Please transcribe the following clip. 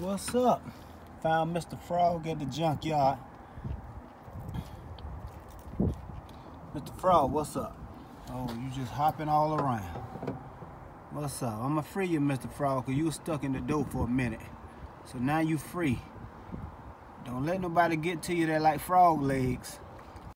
What's up? Found Mr. Frog at the junkyard. Mr. Frog, what's up? Oh, you just hopping all around. What's up? I'ma free you, Mr. Frog, cause you was stuck in the door for a minute. So now you free. Don't let nobody get to you that like frog legs.